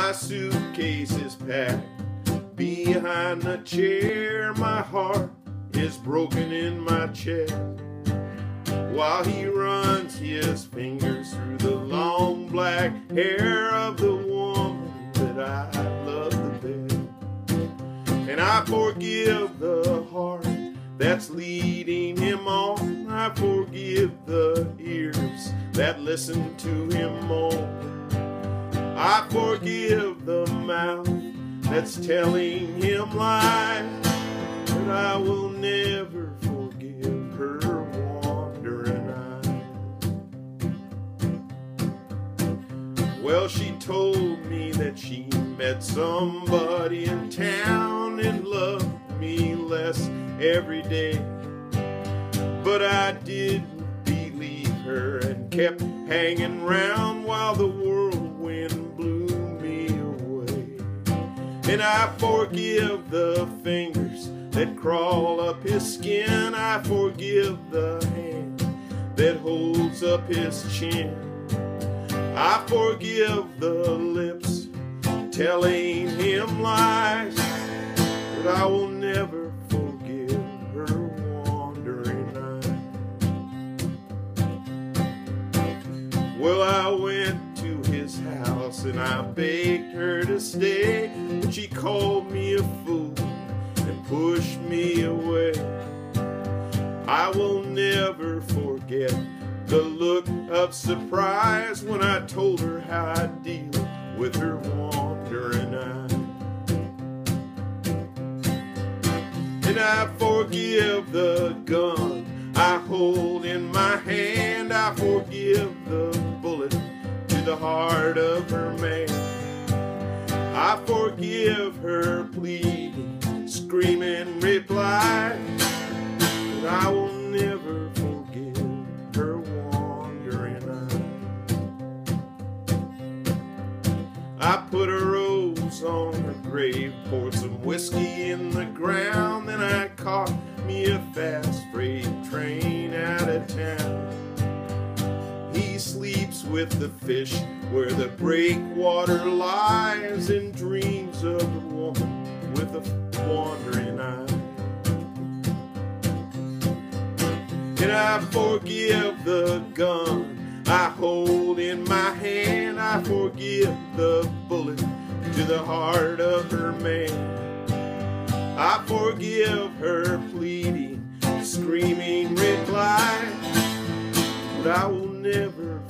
My suitcase is packed behind the chair. My heart is broken in my chest. While he runs his fingers through the long black hair of the woman that I love the best. And I forgive the heart that's leading him on. I forgive the ears that listen to him on. I forgive the mouth that's telling him lies, but I will never forgive her wandering eyes. Well, she told me that she met somebody in town and loved me less every day, but I didn't believe her and kept hanging round while the whirlwind and I forgive the fingers that crawl up his skin. I forgive the hand that holds up his chin. I forgive the lips telling him lies, but I will never forgive her wandering eye. Well, I went his house and I begged her to stay. But she called me a fool and pushed me away. I will never forget the look of surprise when I told her how I deal with her wandering eye. And I forgive the gun I hold in my hand. I forgive the the heart of her man. I forgive her pleading, screaming reply, but I will never forgive her wandering eye. I put a rose on her grave, poured some whiskey in the ground, then I caught me a fast freight with the fish where the breakwater lies and dreams of the woman with a wandering eye. And I forgive the gun I hold in my hand. I forgive the bullet to the heart of her man. I forgive her pleading, screaming reply, but I will never